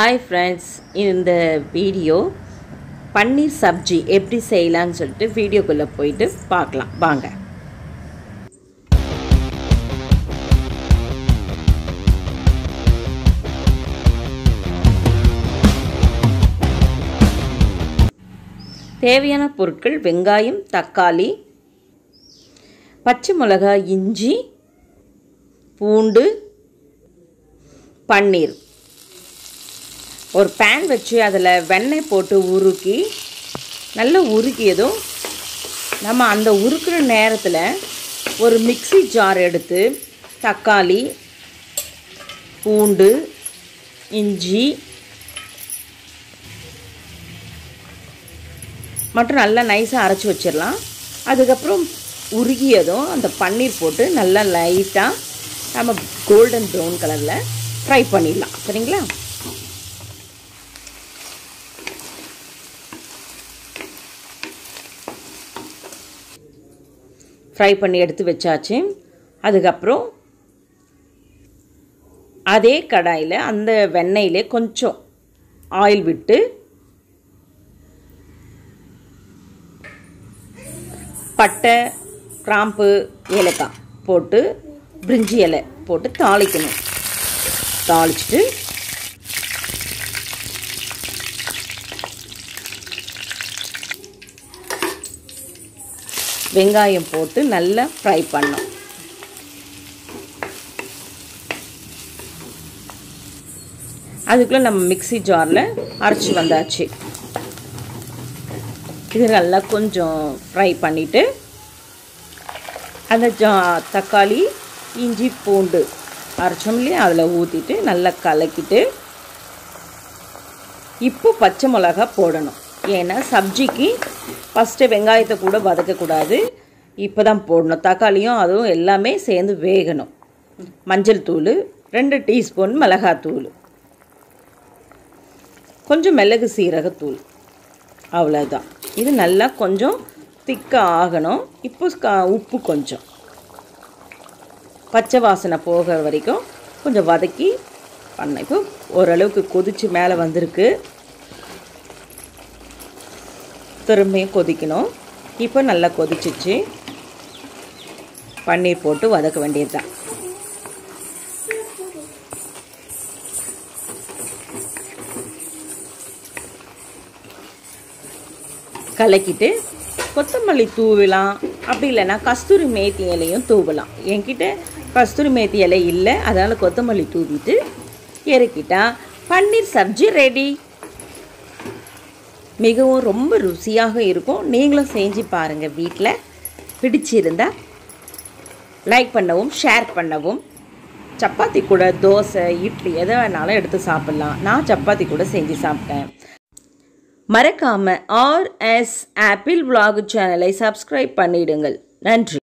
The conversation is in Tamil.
ஹாய் ஃப்ரெண்ட்ஸ் இந்த வீடியோ பன்னீர் சப்ஜி எப்படி செய்யலான்னு சொல்லிட்டு வீடியோக்குள்ளே போயிட்டு பார்க்கலாம். வாங்க. தேவையான பொருட்கள் வெங்காயம் தக்காளி பச்சை மிளகாய் இஞ்சி பூண்டு பன்னீர். ஒரு பேன் வச்சு அதில் வெண்ணெய் போட்டு உருக்கி நல்லா உருக்கியதும் நம்ம அந்த உருக்குற நேரத்தில் ஒரு மிக்ஸி ஜார் எடுத்து தக்காளி பூண்டு இஞ்சி மற்றும் நல்லா நைஸாக அரைச்சி வச்சிடலாம். அதுக்கப்புறம் உருகியதும் அந்த பன்னீர் போட்டு நல்லா லைட்டாக நம்ம கோல்டன் ப்ரௌன் கலரில் ஃப்ரை பண்ணிடலாம். சரிங்களா? ஃப்ரை பண்ணி எடுத்து வச்சாச்சு. அதுக்கப்புறம் அதே கடாயில் அந்த வெண்ணெயில் கொஞ்சம் ஆயில் விட்டு பட்டை கிராம்பு ஏலக்காய் போட்டு பிரிஞ்சி இலை போட்டு தாளிக்கணும். தாளிச்சிட்டு வெங்காயம் போட்டு நல்லா ஃப்ரை பண்ணோம் அதுக்குள்ளே நம்ம மிக்சி ஜாரில் அரைச்சி வந்தாச்சு. இது நல்லா கொஞ்சம் ஃப்ரை பண்ணிவிட்டு அந்த ஜா தக்காளி இஞ்சி பூண்டு அரைச்சோம் இல்லையா? அதில் ஊற்றிட்டு நல்லா கலக்கிட்டு இப்போ பச்சை மிளகா போடணும். ஏன்னா சப்ஜிக்கு ஃபஸ்ட்டு வெங்காயத்தை கூட வதக்கக்கூடாது இப்போ தான் போடணும். தக்காளியும் அதுவும் எல்லாமே சேர்ந்து வேகணும். மஞ்சள் தூள் ரெண்டு டீஸ்பூன் மிளகாத்தூள். கொஞ்சம் மிளகு சீரகத்தூள். அவ்வளோதான் இது நல்லா கொஞ்சம் திக்காக ஆகணும். இப்போ உப்பு கொஞ்சம். பச்சை வாசனை போகிற வரைக்கும் கொஞ்சம் வதக்கி பண்ண இப்போ ஓரளவுக்கு கொதித்து மேலே வந்திருக்கு. திரும்பியும் கொதிக்கணும். இப்போ நல்லா கொதிச்சிச்சு. பன்னீர் போட்டு வதக்க வேண்டியது தான் கலக்கிட்டு கொத்தமல்லி தூவலாம். அப்படி இல்லைன்னா கஸ்தூரி மேத்தி இலையும் தூவலாம். என்கிட்ட கஸ்தூரி மேத்தி இலை இல்லை. அதனால் கொத்தமல்லி தூவிட்டு இறக்கிட்டா பன்னீர் சப்ஜி ரெடி. மிகவும் ரொம்ப ருசியாக இருக்கும். நீங்களும் செஞ்சு பாருங்கள் வீட்டில் பிடிச்சிருந்தால் லைக் பண்ணவும் ஷேர் பண்ணவும். சப்பாத்தி கூட தோசை இட்லி எதை வேணாலும் எடுத்து சாப்பிட்லாம். நான் சப்பாத்தி கூட செஞ்சு சாப்பிட்டேன். மறக்காமல் ஆர்எஸ் ஆப்பிள் விலாக் சேனலை சப்ஸ்கிரைப் பண்ணிடுங்கள். நன்றி.